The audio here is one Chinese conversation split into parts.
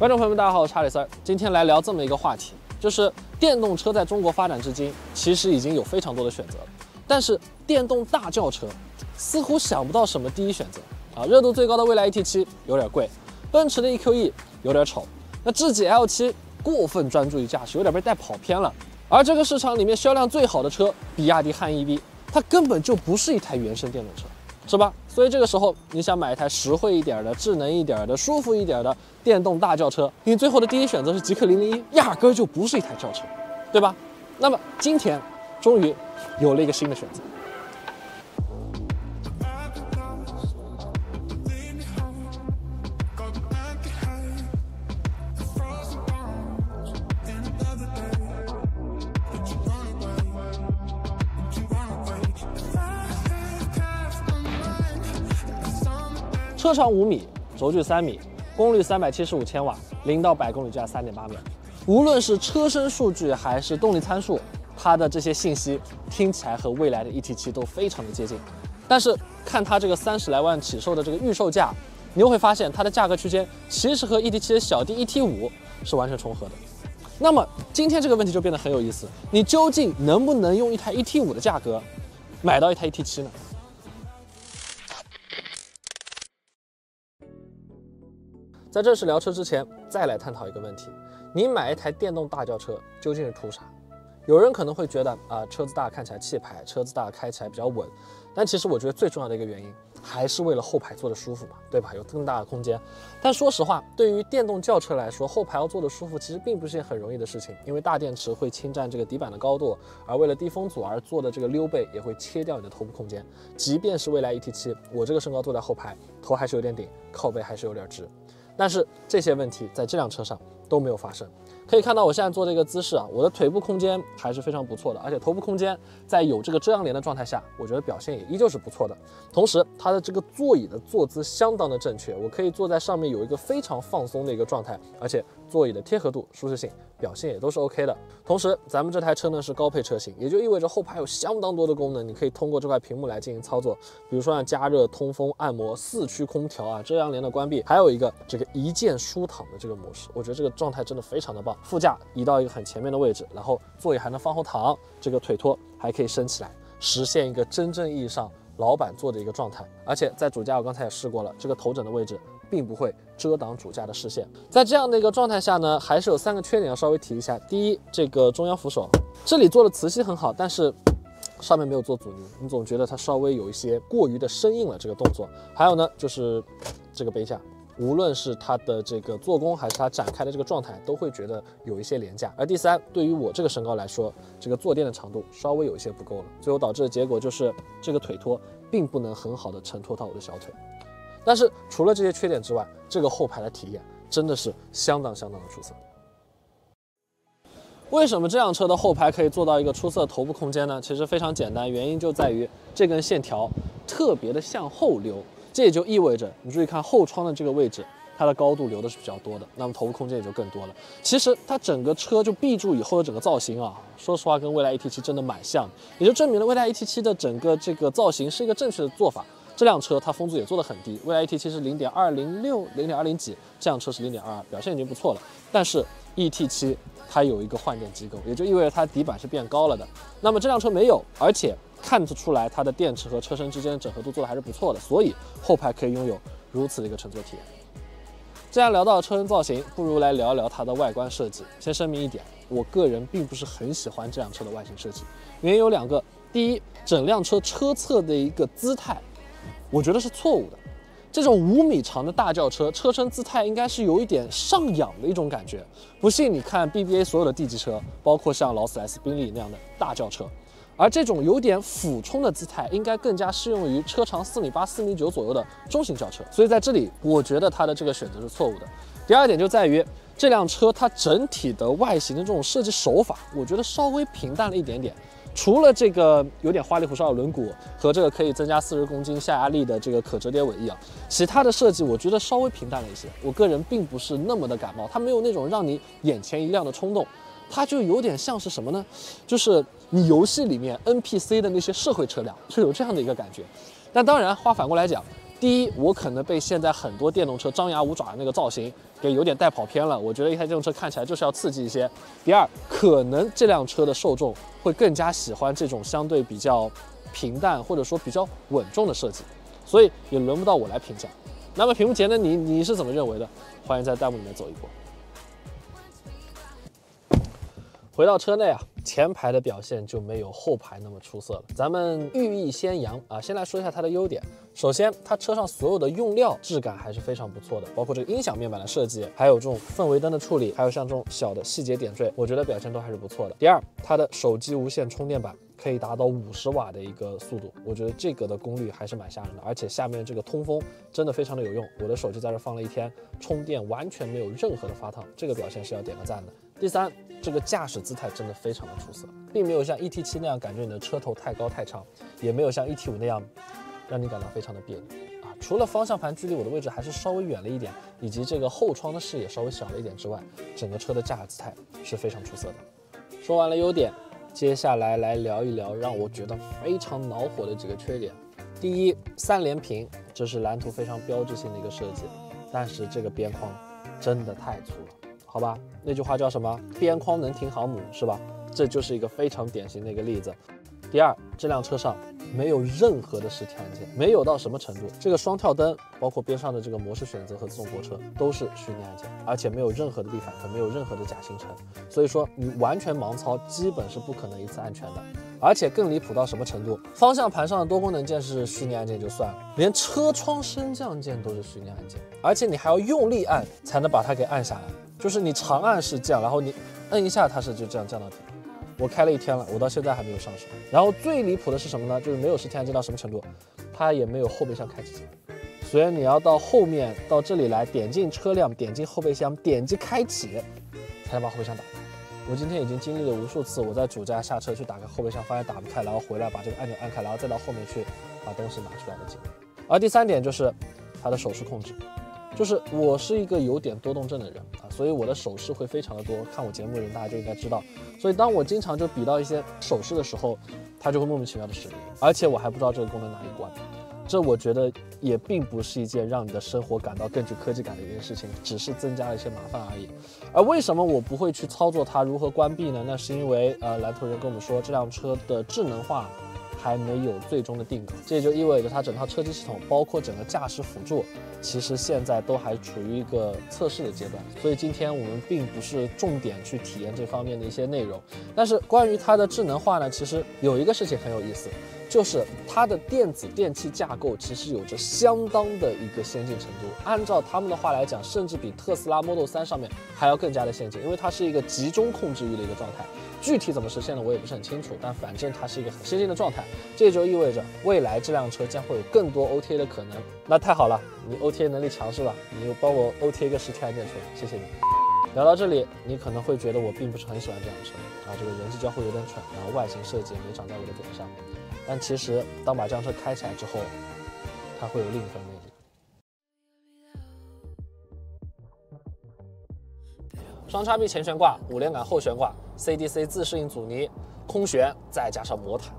观众朋友们，大家好，我是查理斯儿，今天来聊这么一个话题，就是电动车在中国发展至今，其实已经有非常多的选择，但是电动大轿车似乎想不到什么第一选择啊。热度最高的蔚来 ET7 有点贵，奔驰的 EQE 有点丑，那智己 L7 过分专注于驾驶，有点被带跑偏了。而这个市场里面销量最好的车，比亚迪汉 EV，它根本就不是一台原生电动车。是吧？所以这个时候你想买一台实惠一点的、智能一点的、舒服一点的电动大轿车，你最后的第一选择是极氪零零一，压根就不是一台轿车，对吧？那么今天终于有了一个新的选择。车长五米，轴距三米，功率三百七十五千瓦，零到百公里加三点八秒。无论是车身数据还是动力参数，它的这些信息听起来和未来的 ET7 都非常的接近。但是看它这个三十来万起售的这个预售价，你又会发现它的价格区间其实和 ET7 的小弟 ET5 是完全重合的。那么今天这个问题就变得很有意思，你究竟能不能用一台 ET5 的价格买到一台 ET7 呢？在正式聊车之前，再来探讨一个问题：你买一台电动大轿车究竟是图啥？有人可能会觉得啊，车子大看起来气派，车子大开起来比较稳。但其实我觉得最重要的一个原因，还是为了后排坐的舒服嘛，对吧？有更大的空间。但说实话，对于电动轿车来说，后排要坐的舒服，其实并不是件很容易的事情，因为大电池会侵占这个底板的高度，而为了低风阻而做的这个溜背也会切掉你的头部空间。即便是蔚来 ET7，我这个身高坐在后排，头还是有点顶，靠背还是有点直。但是这些问题在这辆车上都没有发生。可以看到我现在做这个姿势啊，我的腿部空间还是非常不错的，而且头部空间在有这个遮阳帘的状态下，我觉得表现也依旧是不错的。同时，它的这个座椅的坐姿相当的正确，我可以坐在上面有一个非常放松的一个状态，而且座椅的贴合度、舒适性。表现也都是 OK 的。同时，咱们这台车呢是高配车型，也就意味着后排有相当多的功能，你可以通过这块屏幕来进行操作。比如说像加热、通风、按摩、四驱空调啊，遮阳帘的关闭，还有一个这个一键舒躺的这个模式，我觉得这个状态真的非常的棒。副驾移到一个很前面的位置，然后座椅还能放后躺，这个腿托还可以升起来，实现一个真正意义上老板坐的一个状态。而且在主驾，我刚才也试过了，这个头枕的位置。并不会遮挡主驾的视线，在这样的一个状态下呢，还是有三个缺点要稍微提一下。第一，这个中央扶手这里做的磁吸很好，但是上面没有做阻尼，你总觉得它稍微有一些过于的生硬了这个动作。还有呢，就是这个杯架，无论是它的这个做工还是它展开的这个状态，都会觉得有一些廉价。而第三，对于我这个身高来说，这个坐垫的长度稍微有一些不够了，最后导致的结果就是这个腿托并不能很好的承托到我的小腿。但是除了这些缺点之外，这个后排的体验真的是相当相当的出色。为什么这辆车的后排可以做到一个出色头部空间呢？其实非常简单，原因就在于这根线条特别的向后溜，这也就意味着你注意看后窗的这个位置，它的高度留的是比较多的，那么头部空间也就更多了。其实它整个车就 B 柱以后的整个造型啊，说实话跟蔚来 ET7 真的蛮像，也就证明了蔚来 ET7 的整个这个造型是一个正确的做法。这辆车它风阻也做得很低，蔚来 ET7 是零点二零六、零点二零几，这辆车是零点二二，表现已经不错了。但是 ET7 它有一个换电机构，也就意味着它底板是变高了的。那么这辆车没有，而且看得出来它的电池和车身之间的整合度做的还是不错的，所以后排可以拥有如此的一个乘坐体验。既然聊到车身造型，不如来聊一聊它的外观设计。先声明一点，我个人并不是很喜欢这辆车的外形设计，原因有两个：第一，整辆车车侧的一个姿态。我觉得是错误的。这种五米长的大轿车，车身姿态应该是有一点上仰的一种感觉。不信你看 BBA 所有的 D 级车，包括像劳斯莱斯、宾利那样的大轿车，而这种有点俯冲的姿态，应该更加适用于车长四米八、四米九左右的中型轿车。所以在这里，我觉得它的这个选择是错误的。第二点就在于这辆车它整体的外形的这种设计手法，我觉得稍微平淡了一点点。除了这个有点花里胡哨的轮毂和这个可以增加四十公斤下压力的这个可折叠尾翼啊，其他的设计我觉得稍微平淡了一些。我个人并不是那么的感冒，它没有那种让你眼前一亮的冲动，它就有点像是什么呢？就是你游戏里面 NPC 的那些社会车辆，就有这样的一个感觉。但当然话反过来讲，第一，我可能被现在很多电动车张牙舞爪的那个造型给有点带跑偏了。我觉得一台电动车看起来就是要刺激一些。第二，可能这辆车的受众会更加喜欢这种相对比较平淡或者说比较稳重的设计，所以也轮不到我来评价。那么屏幕前的你，你是怎么认为的？欢迎在弹幕里面走一波。回到车内啊，前排的表现就没有后排那么出色了。咱们寓意先扬啊，先来说一下它的优点。首先，它车上所有的用料质感还是非常不错的，包括这个音响面板的设计，还有这种氛围灯的处理，还有像这种小的细节点缀，我觉得表现都还是不错的。第二，它的手机无线充电板可以达到五十瓦的一个速度，我觉得这个的功率还是蛮吓人的，而且下面这个通风真的非常的有用。我的手机在这放了一天，充电完全没有任何的发烫，这个表现是要点个赞的。第三，这个驾驶姿态真的非常的出色，并没有像 ET7 那样感觉你的车头太高太长，也没有像 ET5 那样让你感到非常的别扭啊。除了方向盘距离我的位置还是稍微远了一点，以及这个后窗的视野稍微小了一点之外，整个车的驾驶姿态是非常出色的。说完了优点，接下来来聊一聊让我觉得非常恼火的几个缺点。第一，三连屏，这是蓝图非常标志性的一个设计，但是这个边框真的太粗了。好吧，那句话叫什么？边框能停航母，是吧？这就是一个非常典型的一个例子。第二，这辆车上没有任何的实体按键，没有到什么程度？这个双跳灯，包括边上的这个模式选择和自动泊车，都是虚拟按键，而且没有任何的力反馈，没有任何的假行程。所以说，你完全盲操，基本是不可能一次安全的。而且更离谱到什么程度？方向盘上的多功能键是虚拟按键就算了，连车窗升降键都是虚拟按键，而且你还要用力按才能把它给按下来。就是你长按是降，然后你摁一下它是就这样降到底。我开了一天了，我到现在还没有上手。然后最离谱的是什么呢？就是没有实体按键到什么程度？它也没有后备箱开启键，所以你要到后面到这里来点进车辆，点进后备箱，点击开启，才能把后备箱打开。我今天已经经历了无数次，我在主驾下车去打开后备箱，发现打不开，然后回来把这个按钮按开，然后再到后面去把东西拿出来的经历。而第三点就是它的手势控制，就是我是一个有点多动症的人啊，所以我的手势会非常的多。看我节目的人大家就应该知道，所以当我经常就比到一些手势的时候，它就会莫名其妙的失灵，而且我还不知道这个功能哪里关。这我觉得也并不是一件让你的生活感到更具科技感的一件事情，只是增加了一些麻烦而已。而为什么我不会去操作它如何关闭呢？那是因为呃，蓝图人跟我们说这辆车的智能化还没有最终的定格，这也就意味着它整套车机系统，包括整个驾驶辅助，其实现在都还处于一个测试的阶段。所以今天我们并不是重点去体验这方面的一些内容。但是关于它的智能化呢，其实有一个事情很有意思。就是它的电子电器架构其实有着相当的一个先进程度，按照他们的话来讲，甚至比特斯拉 Model 3上面还要更加的先进，因为它是一个集中控制域的一个状态。具体怎么实现的我也不是很清楚，但反正它是一个很先进的状态。这就意味着未来这辆车将会有更多 OTA 的可能。那太好了，你 OTA 能力强是吧？你又帮我 OTA 一个实体按键出来，谢谢你。聊到这里，你可能会觉得我并不是很喜欢这辆车啊，这个人机交互有点蠢，然后外形设计也没长在我的点上。但其实，当把这辆车开起来之后，它会有另一份魅力。双叉臂前悬挂，五连杆后悬挂，CDC 自适应阻尼，空悬，再加上魔毯。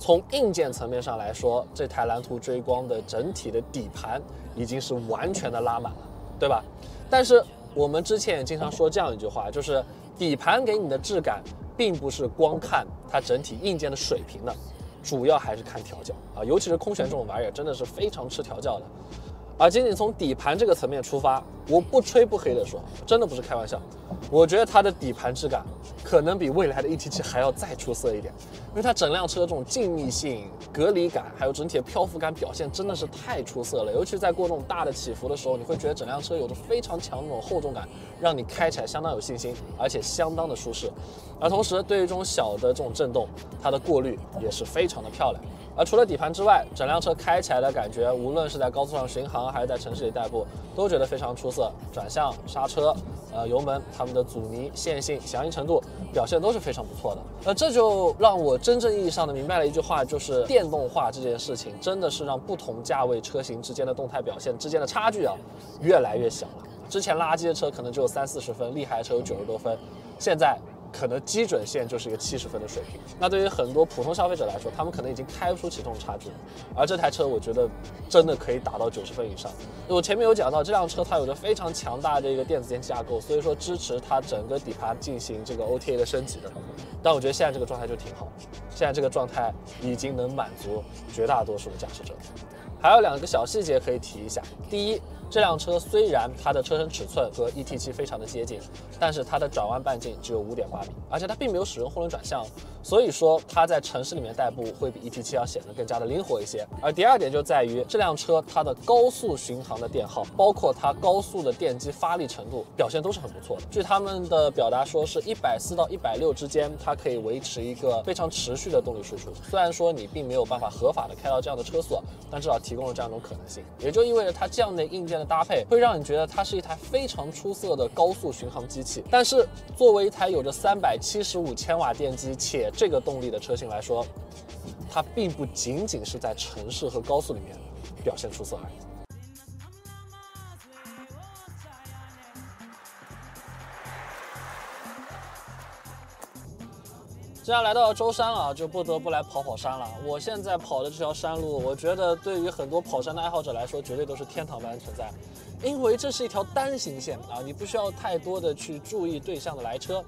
从硬件层面上来说，这台蓝图追光的整体的底盘已经是完全的拉满了，对吧？但是我们之前也经常说这样一句话，就是底盘给你的质感，并不是光看它整体硬件的水平的。主要还是看调教啊，尤其是空悬这种玩意儿，真的是非常吃调教的。而仅仅从底盘这个层面出发，我不吹不黑的说，真的不是开玩笑。我觉得它的底盘质感可能比未来的 ET7 还要再出色一点，因为它整辆车这种静谧性、隔离感，还有整体的漂浮感表现真的是太出色了。尤其在过这种大的起伏的时候，你会觉得整辆车有着非常强的那种厚重感，让你开起来相当有信心，而且相当的舒适。而同时，对于这种小的这种震动，它的过滤也是非常的漂亮。而除了底盘之外，整辆车开起来的感觉，无论是在高速上巡航，还是在城市里代步，都觉得非常出色。转向、刹车、呃油门，它们的阻尼、线性、响应程度表现都是非常不错的。那这就让我真正意义上的明白了一句话，就是电动化这件事情，真的是让不同价位车型之间的动态表现之间的差距啊，越来越小了。之前垃圾的车可能只有三四十分，厉害的车有九十多分，现在可能基准线就是一个七十分的水平。那对于很多普通消费者来说，他们可能已经开不出启动差距了。而这台车，我觉得真的可以达到九十分以上。我前面有讲到，这辆车它有着非常强大的一个电子电机架构，所以说支持它整个底盘进行这个 OTA 的升级的。但我觉得现在这个状态就挺好，现在这个状态已经能满足绝大多数的驾驶者。还有两个小细节可以提一下，第一。这辆车虽然它的车身尺寸和 ET7 非常的接近，但是它的转弯半径只有五点八米，而且它并没有使用后轮转向，所以说它在城市里面代步会比 ET7 要显得更加的灵活一些。而第二点就在于这辆车它的高速巡航的电耗，包括它高速的电机发力程度表现都是很不错的。据他们的表达说，是一百四到一百六之间，它可以维持一个非常持续的动力输出。虽然说你并没有办法合法的开到这样的车速，但至少提供了这样一种可能性，也就意味着它这样的硬件。的搭配会让你觉得它是一台非常出色的高速巡航机器，但是作为一台有着三百七十五千瓦电机且这个动力的车型来说，它并不仅仅是在城市和高速里面表现出色而已。既然来到舟山了，就不得不来跑跑山了。我现在跑的这条山路，我觉得对于很多跑山的爱好者来说，绝对都是天堂般存在，因为这是一条单行线啊，你不需要太多的去注意对向的来车，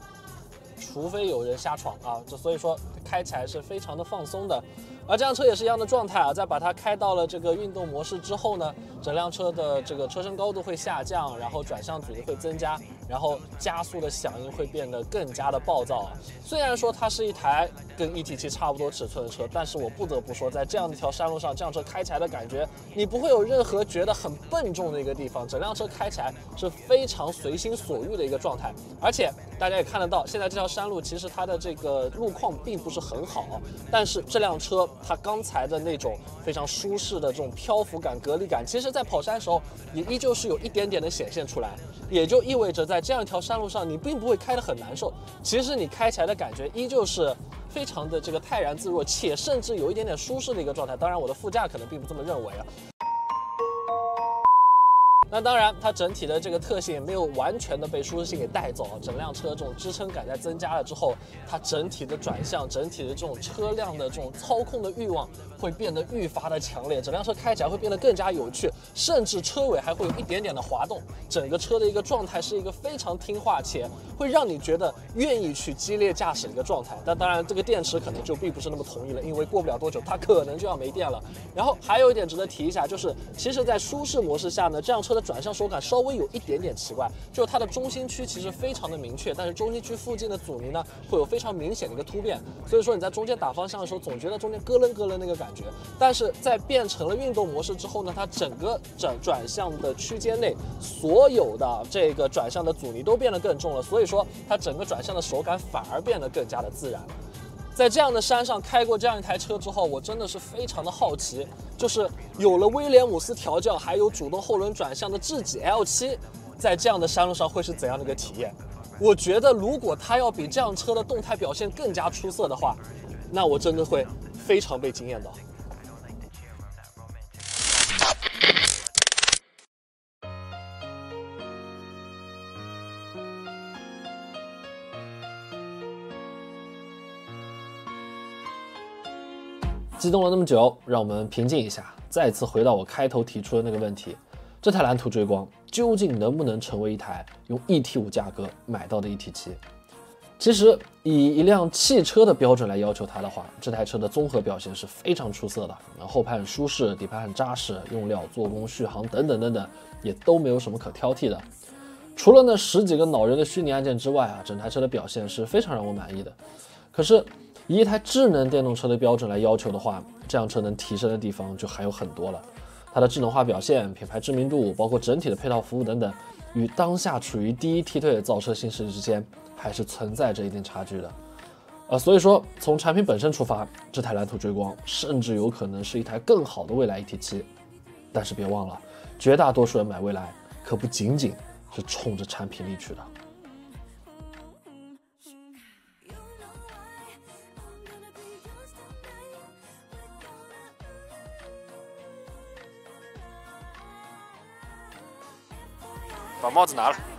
除非有人瞎闯啊，这所以说开起来是非常的放松的。而这辆车也是一样的状态啊，在把它开到了这个运动模式之后呢，整辆车的这个车身高度会下降，然后转向阻力会增加。然后加速的响应会变得更加的暴躁。虽然说它是一台跟 ET7 差不多尺寸的车，但是我不得不说，在这样一条山路上，这辆车开起来的感觉，你不会有任何觉得很笨重的一个地方。整辆车开起来是非常随心所欲的一个状态。而且大家也看得到，现在这条山路其实它的这个路况并不是很好，但是这辆车它刚才的那种非常舒适的这种漂浮感、隔离感，其实在跑山的时候也依旧是有一点点的显现出来。也就意味着，在这样一条山路上，你并不会开得很难受。其实你开起来的感觉依旧是非常的这个泰然自若，且甚至有一点点舒适的一个状态。当然，我的副驾可能并不这么认为啊。那当然，它整体的这个特性也没有完全的被舒适性给带走，整辆车这种支撑感在增加了之后，它整体的转向、整体的这种车辆的这种操控的欲望会变得愈发的强烈，整辆车开起来会变得更加有趣，甚至车尾还会有一点点的滑动，整个车的一个状态是一个非常听话且会让你觉得愿意去激烈驾驶的一个状态。但当然，这个电池可能就并不是那么同意了，因为过不了多久它可能就要没电了。然后还有一点值得提一下，就是其实在舒适模式下呢，这辆车的转向手感稍微有一点点奇怪，就是它的中心区其实非常的明确，但是中心区附近的阻尼呢会有非常明显的一个突变，所以说你在中间打方向的时候，总觉得中间咯楞咯楞那个感觉。但是在变成了运动模式之后呢，它整个转转向的区间内，所有的这个转向的阻尼都变得更重了，所以说它整个转向的手感反而变得更加的自然。在这样的山上开过这样一台车之后，我真的是非常的好奇，就是有了威廉姆斯调教，还有主动后轮转向的智己 L7，在这样的山路上会是怎样的一个体验？我觉得如果它要比这辆车的动态表现更加出色的话，那我真的会非常被惊艳到。激动了那么久，让我们平静一下，再次回到我开头提出的那个问题：这台蓝图追光究竟能不能成为一台用 ET5 价格买到的 ET7？其实以一辆汽车的标准来要求它的话，这台车的综合表现是非常出色的。那后排很舒适，底盘很扎实，用料、做工、续航等等等等，也都没有什么可挑剔的。除了那十几个恼人的虚拟按键之外啊，整台车的表现是非常让我满意的。可是。以一台智能电动车的标准来要求的话，这辆车能提升的地方就还有很多了。它的智能化表现、品牌知名度，包括整体的配套服务等等，与当下处于第一梯队的造车新势力之间，还是存在着一定差距的。呃，所以说从产品本身出发，这台蓝图追光甚至有可能是一台更好的未来 ET7。但是别忘了，绝大多数人买未来可不仅仅是冲着产品力去的。把帽子拿了。